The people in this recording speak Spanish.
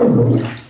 Thank you.